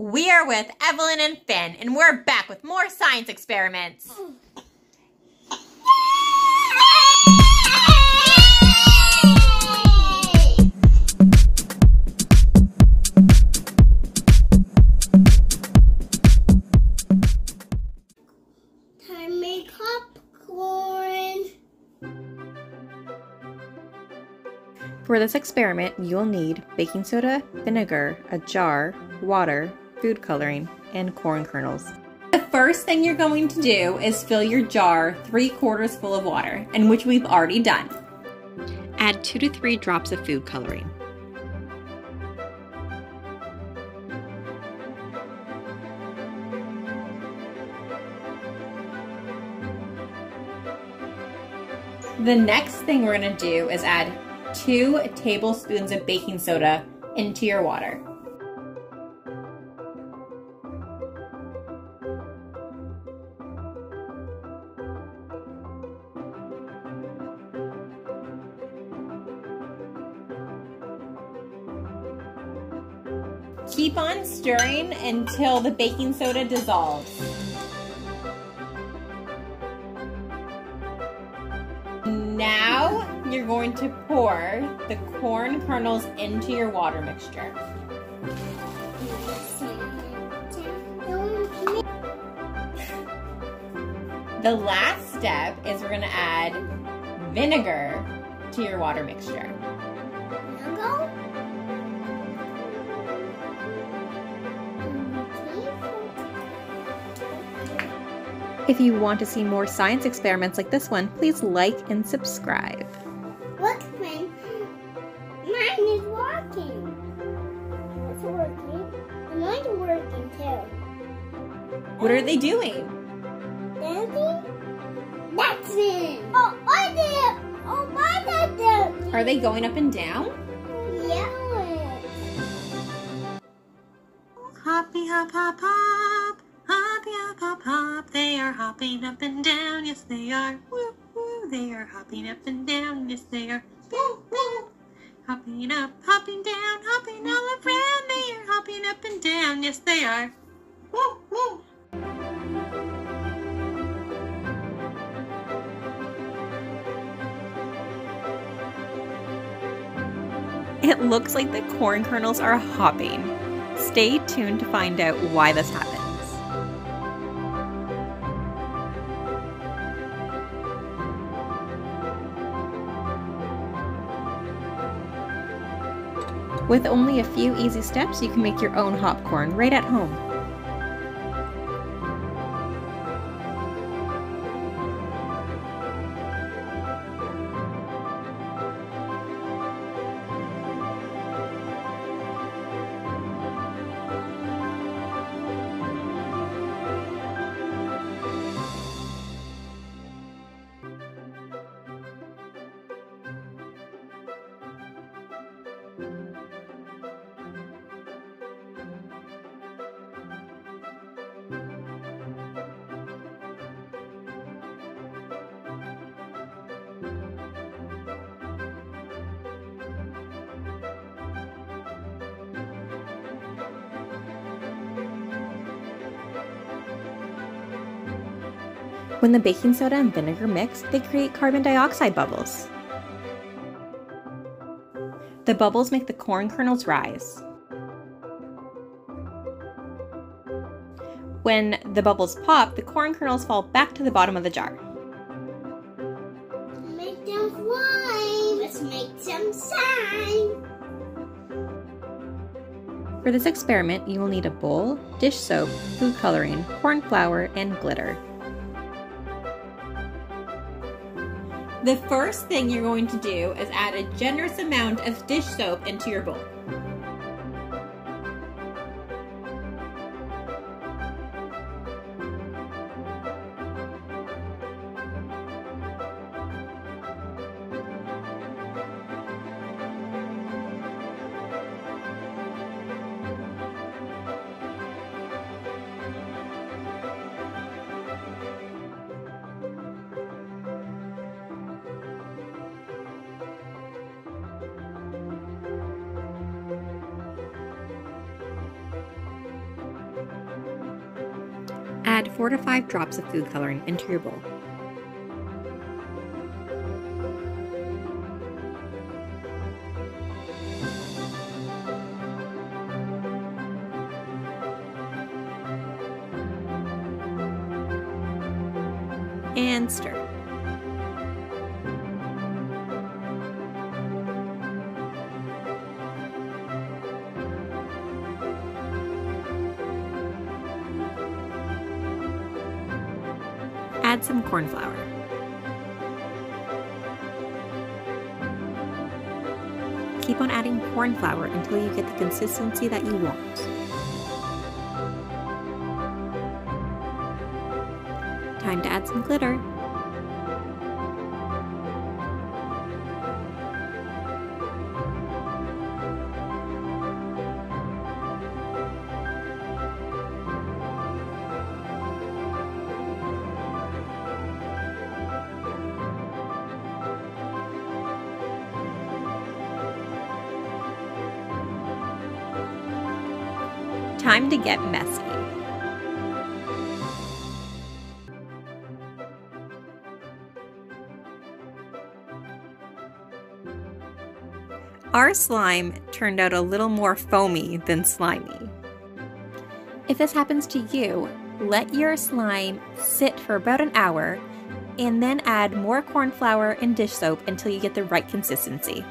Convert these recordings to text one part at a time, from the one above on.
We are with Evelyn and Finn, and we're back with more science experiments. Time to make hop corn. For this experiment, you'll need baking soda, vinegar, a jar, water, food coloring, and corn kernels. The first thing you're going to do is fill your jar three quarters full of water, and which we've already done. Add 2 to 3 drops of food coloring. The next thing we're going to do is add two tablespoons of baking soda into your water. Keep on stirring until the baking soda dissolves. Now you're going to pour the corn kernels into your water mixture. The last step is we're going to add vinegar to your water mixture. If you want to see more science experiments like this one, please like and subscribe. Look, mine. Mine is working. It's working. And mine's working too. What are they doing? Dancing? That's it. Oh, I did it. Oh, my dad did it. Are they going up and down? Yeah. Hoppy hop hop hop, hoppy hop hop hop. They are hopping up and down, yes they are. Woo woo, they are hopping up and down, yes they are. Hopping up, hopping down, hopping all around. They are hopping up and down, yes they are. It looks like the corn kernels are hopping. Stay tuned to find out why this happens. With only a few easy steps, you can make your own hop corn right at home. When the baking soda and vinegar mix, they create carbon dioxide bubbles. The bubbles make the corn kernels rise. When the bubbles pop, the corn kernels fall back to the bottom of the jar. Make them fly. Let's make some slime. For this experiment, you will need a bowl, dish soap, food coloring, corn flour, and glitter. The first thing you're going to do is add a generous amount of dish soap into your bowl. Add 4 to 5 drops of food coloring into your bowl. And stir. Add some corn flour. Keep on adding corn flour until you get the consistency that you want. Time to add some glitter. Time to get messy. Our slime turned out a little more foamy than slimy. If this happens to you, let your slime sit for about an hour and then add more corn flour and dish soap until you get the right consistency.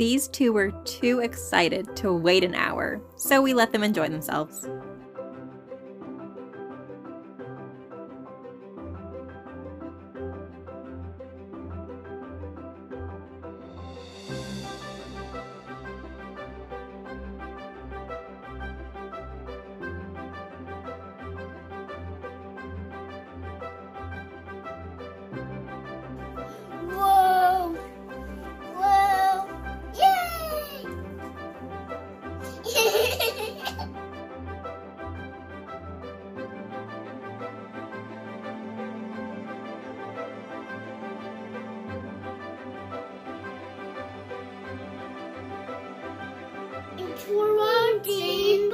These two were too excited to wait an hour, so we let them enjoy themselves. It's working.